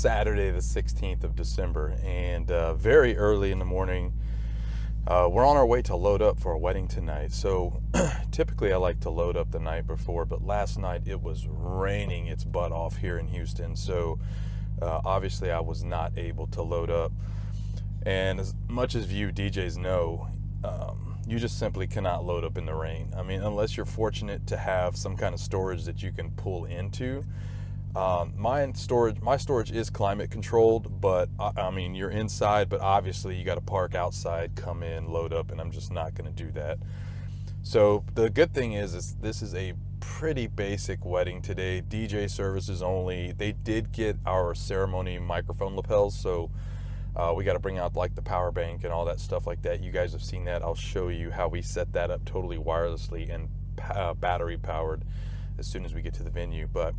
Saturday, the 16th of December, and uh, very early in the morning, uh, we're on our way to load up for a wedding tonight. So typically, I like to load up the night before, but last night it was raining its butt off here in Houston. So uh, obviously, I was not able to load up. And as much as you DJs know, um, you just simply cannot load up in the rain. I mean, unless you're fortunate to have some kind of storage that you can pull into. Um, my storage, my storage is climate controlled, but I, I mean you're inside, but obviously you got to park outside, come in, load up, and I'm just not going to do that. So the good thing is, is this is a pretty basic wedding today. DJ services only. They did get our ceremony microphone lapels, so uh, we got to bring out like the power bank and all that stuff like that. You guys have seen that. I'll show you how we set that up totally wirelessly and uh, battery powered as soon as we get to the venue. But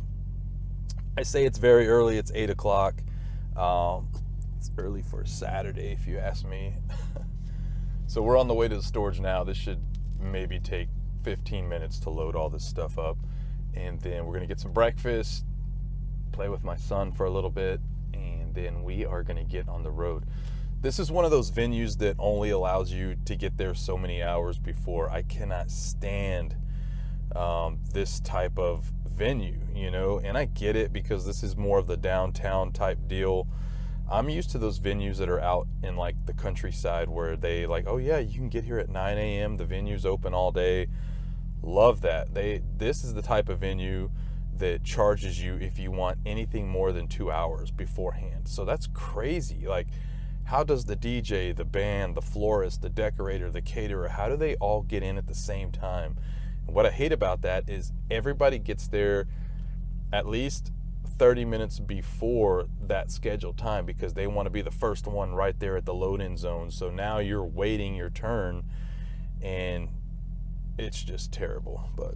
I say it's very early. It's eight o'clock. Um, it's early for Saturday, if you ask me. so we're on the way to the storage now. This should maybe take 15 minutes to load all this stuff up, and then we're gonna get some breakfast, play with my son for a little bit, and then we are gonna get on the road. This is one of those venues that only allows you to get there so many hours before. I cannot stand um, this type of venue, you know, and I get it because this is more of the downtown type deal. I'm used to those venues that are out in like the countryside where they like, oh yeah, you can get here at 9 a.m. The venue's open all day. Love that. They this is the type of venue that charges you if you want anything more than two hours beforehand. So that's crazy. Like, how does the DJ, the band, the florist, the decorator, the caterer, how do they all get in at the same time? And What I hate about that is everybody gets there at least 30 minutes before that scheduled time because they want to be the first one right there at the load in zone. So now you're waiting your turn and it's just terrible. But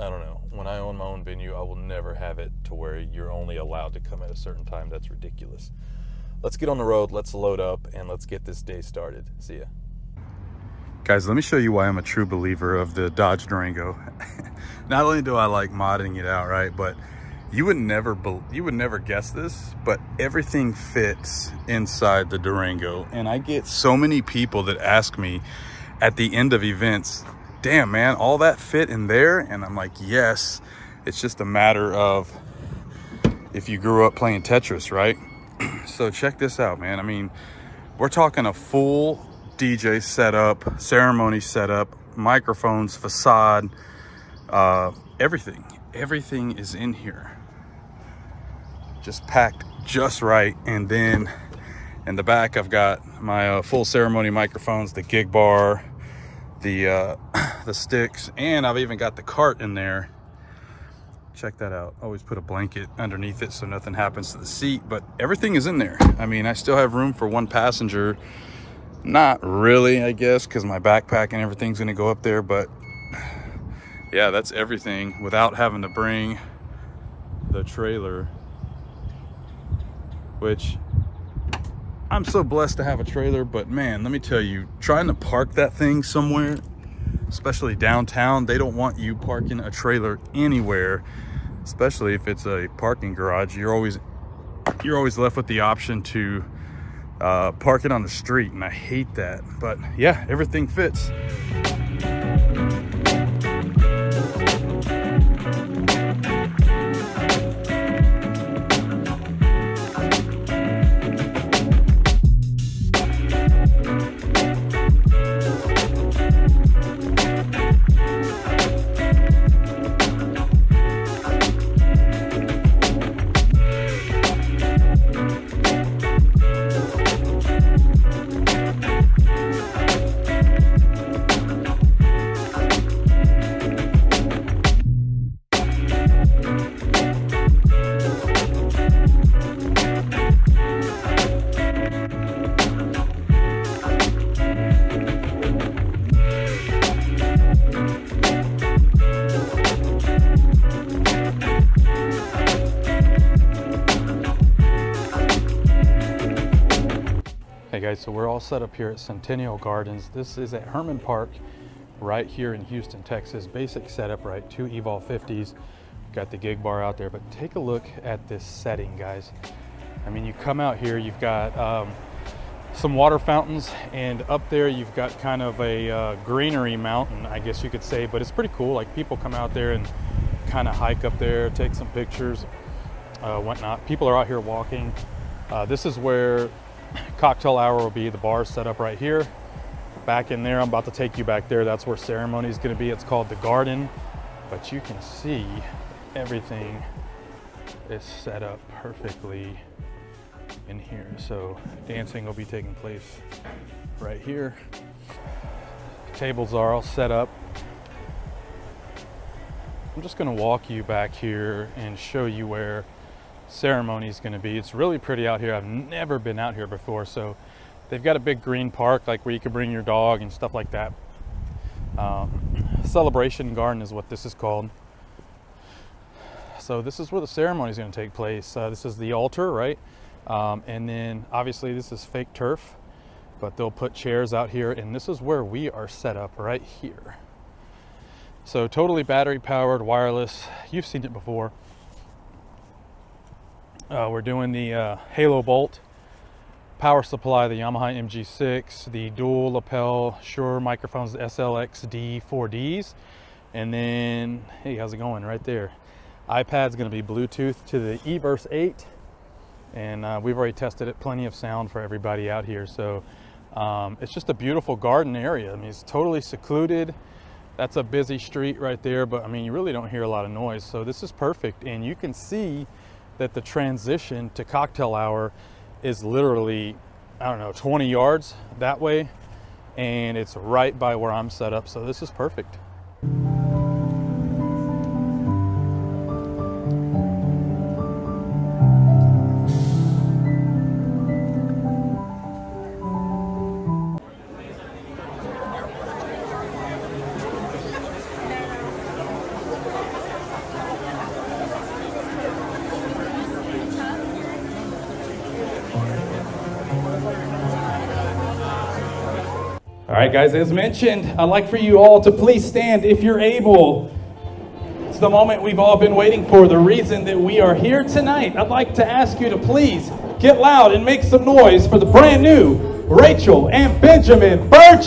I don't know. When I own my own venue, I will never have it to where you're only allowed to come at a certain time. That's ridiculous. Let's get on the road, let's load up, and let's get this day started. See ya. Guys, let me show you why I'm a true believer of the Dodge Durango. Not only do I like modding it out, right, but you would never you would never guess this, but everything fits inside the Durango. And I get so many people that ask me at the end of events, damn man, all that fit in there? And I'm like, yes, it's just a matter of if you grew up playing Tetris, right? so check this out, man. I mean, we're talking a full DJ setup, ceremony setup, microphones, facade, uh, everything. Everything is in here. Just packed just right. And then in the back, I've got my uh, full ceremony microphones, the gig bar, the, uh, the sticks, and I've even got the cart in there. Check that out. Always put a blanket underneath it so nothing happens to the seat, but everything is in there. I mean, I still have room for one passenger not really, I guess, because my backpack and everything's gonna go up there, but yeah, that's everything without having to bring the trailer, which I'm so blessed to have a trailer, but man, let me tell you, trying to park that thing somewhere, especially downtown, they don't want you parking a trailer anywhere, especially if it's a parking garage. You're always you're always left with the option to uh, park it on the street and I hate that. But yeah, everything fits. Hey guys, so we're all set up here at Centennial Gardens. This is at Hermann Park right here in Houston, Texas. Basic setup, right? Two Evolve 50s, Got the gig bar out there, but take a look at this setting, guys. I mean, you come out here, you've got um, some water fountains, and up there you've got kind of a uh, greenery mountain, I guess you could say, but it's pretty cool. Like people come out there and kind of hike up there, take some pictures, uh, whatnot. People are out here walking. Uh, this is where cocktail hour will be. The bar set up right here. Back in there, I'm about to take you back there. That's where ceremony is going to be. It's called the Garden, but you can see everything is set up perfectly in here. So dancing will be taking place right here. Tables are all set up. I'm just gonna walk you back here and show you where ceremony is gonna be. It's really pretty out here. I've never been out here before. So they've got a big green park like where you can bring your dog and stuff like that. Um, celebration garden is what this is called. So this is where the ceremony is going to take place. Uh, this is the altar, right? Um, and then obviously this is fake turf, but they'll put chairs out here and this is where we are set up right here. So totally battery powered, wireless. You've seen it before. Uh, we're doing the uh, Halo Bolt power supply, the Yamaha MG6, the dual lapel Shure microphones, the SLX-D 4Ds. And then, hey, how's it going right there? iPad's gonna be Bluetooth to the eVerse 8 and uh, we've already tested it, plenty of sound for everybody out here. So um, it's just a beautiful garden area. I mean, it's totally secluded. That's a busy street right there, but I mean, you really don't hear a lot of noise. So this is perfect. And you can see that the transition to cocktail hour is literally, I don't know, 20 yards that way. And it's right by where I'm set up. So this is perfect. All right, guys, as mentioned, I'd like for you all to please stand if you're able. It's the moment we've all been waiting for, the reason that we are here tonight. I'd like to ask you to please get loud and make some noise for the brand new Rachel and Benjamin Burgess.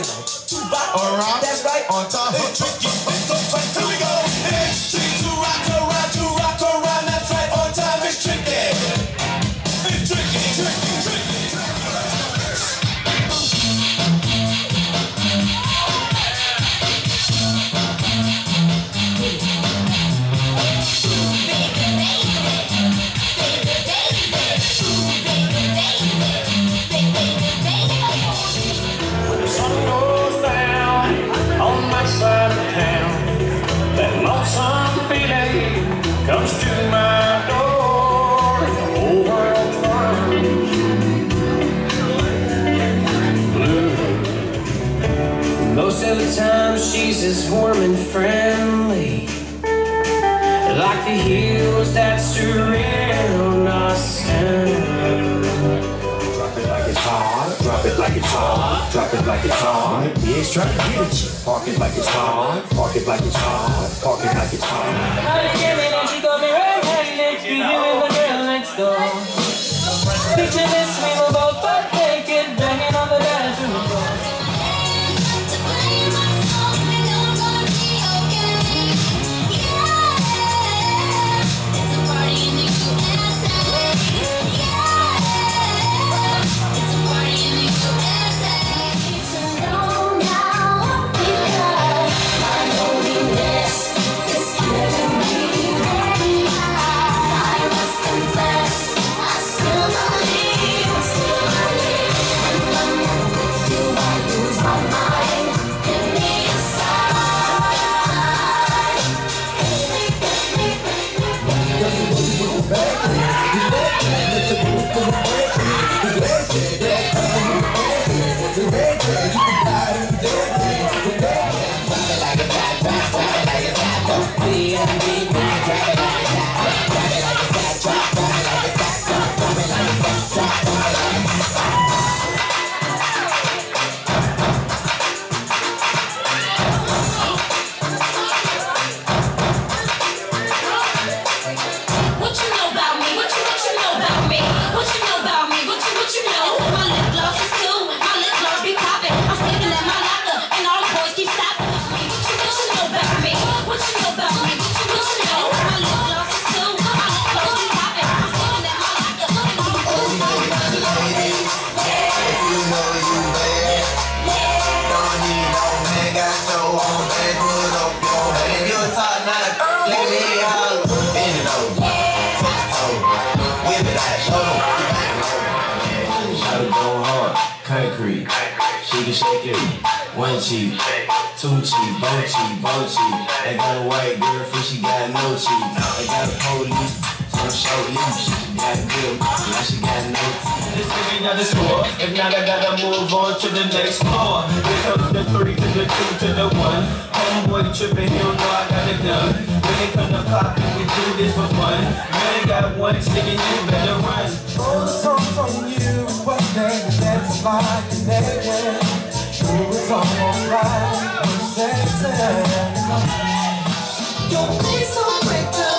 Two. All right. That's right. On top. It's tricky. It's so. Here we go. Hey. three. She can shake it. One cheek, two cheek, bo cheek, bo cheek. Ain't got a white girlfriend, she got no cheek. Ain't got a police, so show leash. She got a good, now she got no. This could be another score. If not, I gotta move on to the next floor. Here comes the three to the two to the one. Homeboy tripping, he don't know I got it done. When it comes to popping, we do this for fun. You ain't got one ticket, you better run. Oh, the songs from you baby, that's my connection. Sure, it's almost Don't be so quick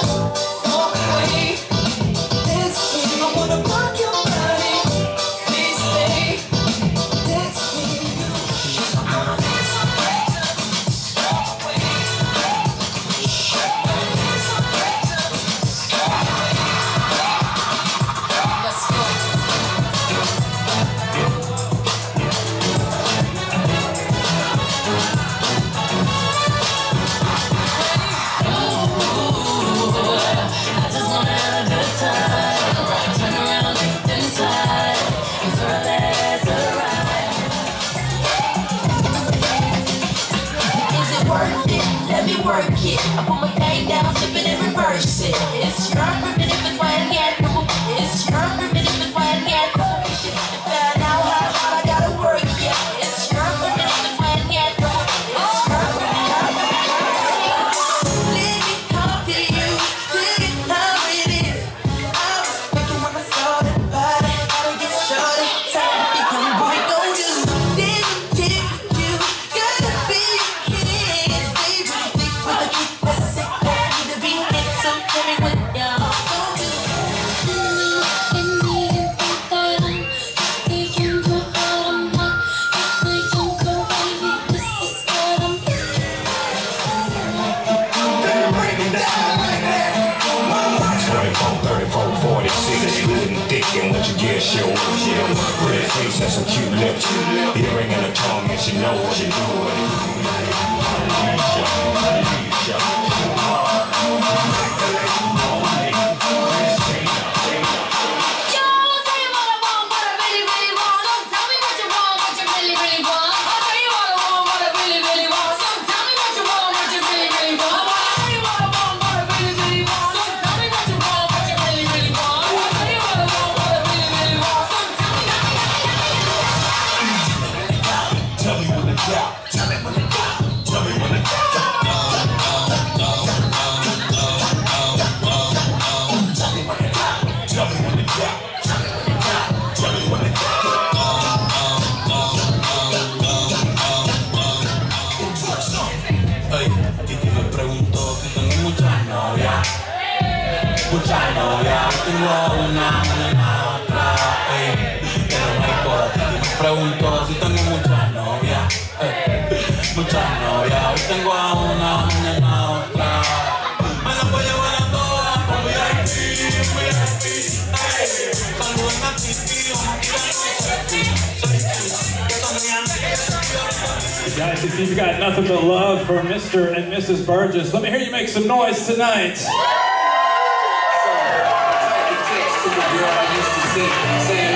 Guys, if you've got nothing but love for Mr. and Mrs. Burgess, let me hear you make some noise tonight. saying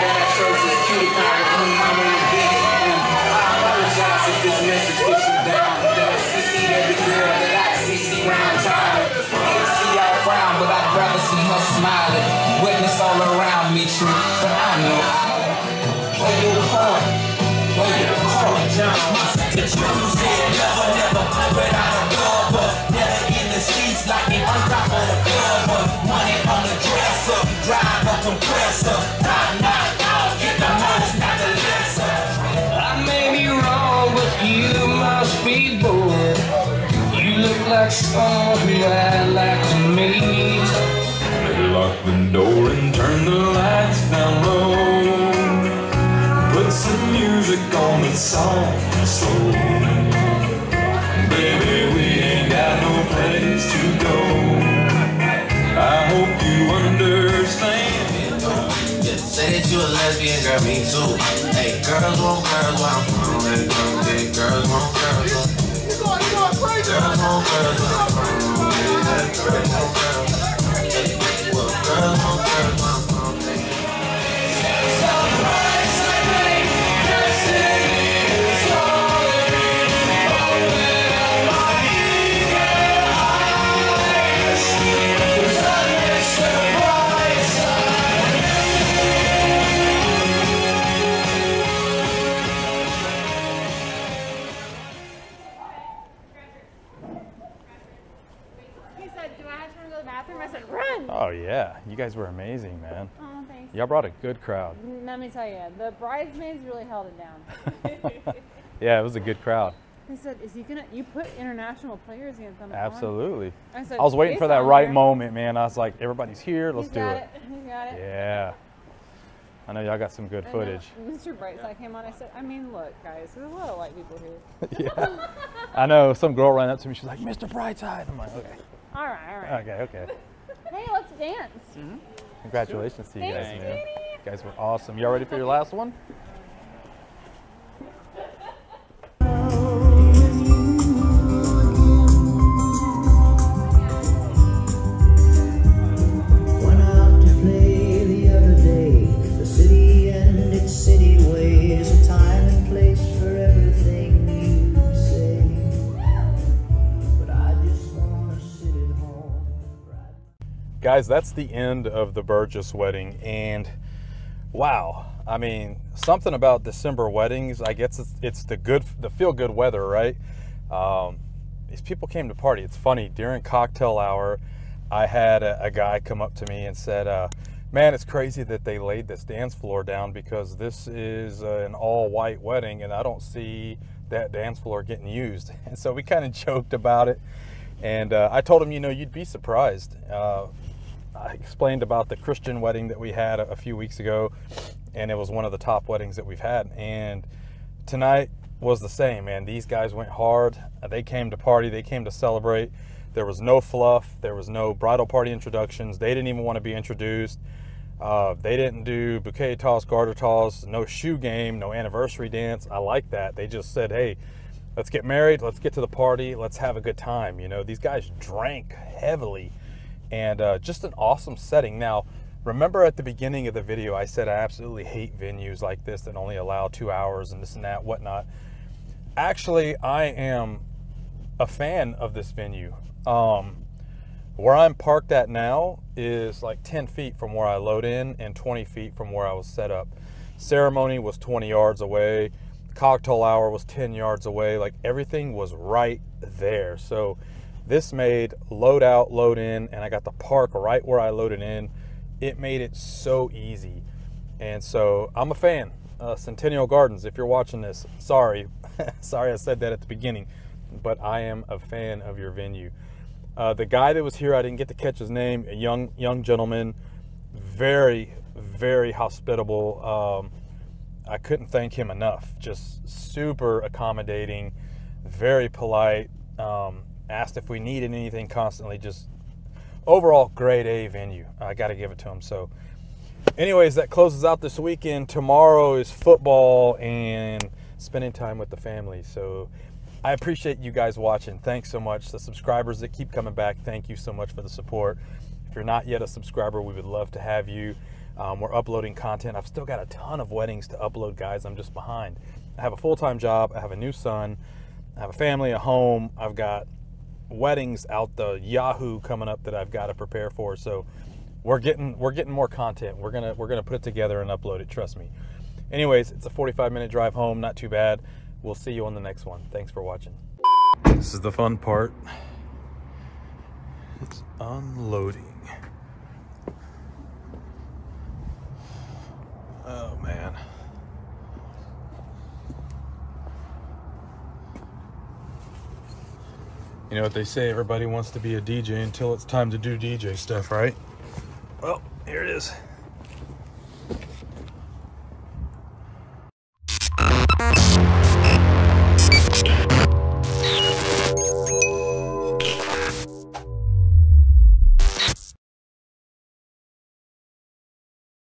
that I chose this cutie pie with I apologize if this message never, never. Never in the streets like on top of the. Money on the drive knock, out, get most. I may be wrong, but you must be bored. You look like someone who I'd like to meet. Lock the door and turn the lights down low. Put some music on that's soft and slow. Baby, we ain't got no place to go. I hope you understand. Say that you a lesbian, girl, me too. Hey, girls want girls where I'm from. Hey, girls, hey, girls want girls. Girls want girls bathroom?" I said, "Run." Oh yeah, you guys were amazing, man. Oh, thanks. Y'all brought a good crowd. Let me tell you, the bridesmaids really held it down. Yeah, it was a good crowd. They said, "Is he gonna?" You put international players against them. Absolutely. I said, I was waiting for that right there." moment, man. I was like, everybody's here. Let's He's do it. it. Got it. Yeah. I know y'all got some good footage. Mr. Brightside came on. I said, "I mean, look, guys, there's a lot of white people here." yeah. I know some girl ran up to me. She's like, Mr. Brightside. I'm like, okay. All right, all right. Okay, okay. Hey, let's dance. Mm-hmm. Congratulations to you guys, Thanks, man. sweetie. You guys were awesome. Y'all ready for your last one? Guys, that's the end of the Burgess wedding. And wow, I mean, something about December weddings, I guess it's, it's the good, the feel good weather, right? Um, these people came to party. It's funny, during cocktail hour, I had a, a guy come up to me and said, uh, Man, it's crazy that they laid this dance floor down because this is uh, an all white wedding and I don't see that dance floor getting used. And so we kind of joked about it. And uh, I told him, you know, you'd be surprised. Uh, I explained about the Christian wedding that we had a, a few weeks ago, and it was one of the top weddings that we've had. And tonight was the same, man. These guys went hard. They came to party, they came to celebrate. There was no fluff, there was no bridal party introductions. They didn't even want to be introduced. Uh, they didn't do bouquet toss, garter toss, no shoe game, no anniversary dance. I like that. They just said, hey, let's get married, let's get to the party, let's have a good time. You know, these guys drank heavily and uh, just an awesome setting. Now, remember at the beginning of the video, I said I absolutely hate venues like this that only allow two hours and this and that, whatnot. Actually, I am a fan of this venue. Um, where I'm parked at now is like 10 feet from where I load in and 20 feet from where I was set up. Ceremony was 20 yards away. Cocktail hour was 10 yards away. Like everything was right there. So this made load out, load in, and I got the park right where I loaded in. It made it so easy. And so I'm a fan. Uh, Centennial Gardens, if you're watching this, sorry. sorry I said that at the beginning, but I am a fan of your venue. Uh, the guy that was here, I didn't get to catch his name, a young young gentleman, very, very hospitable. Um, I couldn't thank him enough. Just super accommodating, very polite. Um, asked if we needed anything constantly. Just overall, grade A venue. I got to give it to him. So, anyways, that closes out this weekend. Tomorrow is football and spending time with the family. So, I appreciate you guys watching. Thanks so much. The subscribers that keep coming back, thank you so much for the support. If you're not yet a subscriber, we would love to have you. Um, we're uploading content. I've still got a ton of weddings to upload, guys. I'm just behind. I have a full time job. I have a new son. I have a family, a home. I've got weddings out the Yahoo coming up that I've got to prepare for. So we're getting we're getting more content. We're gonna we're gonna put it together and upload it. Trust me. Anyways, it's a 45 minute drive home. Not too bad. We'll see you on the next one. Thanks for watching. This is the fun part. It's unloading. Oh man. You know what they say, everybody wants to be a DJ until it's time to do DJ stuff, right? Well, here it is.